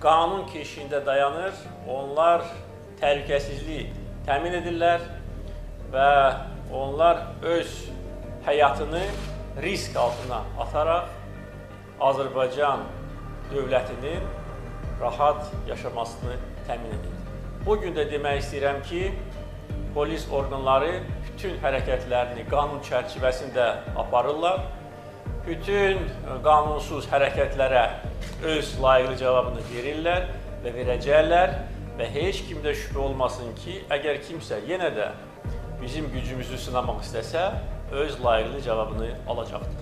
qanun keşiyində dayanır, onlar təhlükəsizliyi təmin edirlər və onlar öz həyatını risk altına ataraq Azərbaycan dövlətinin rahat yaşamasını təmin edir. Bu gün də demək istəyirəm ki, polis orqanları bütün hərəkətlərini qanun çərçivəsində aparırlar. Bütün qanunsuz hərəkətlərə öz layiqli cavabını verirlər və verəcəklər və heç kimdə şübhə olmasın ki, əgər kimsə yenə də bizim gücümüzü sınamaq istəsə, öz layiqli cavabını alacaqdır.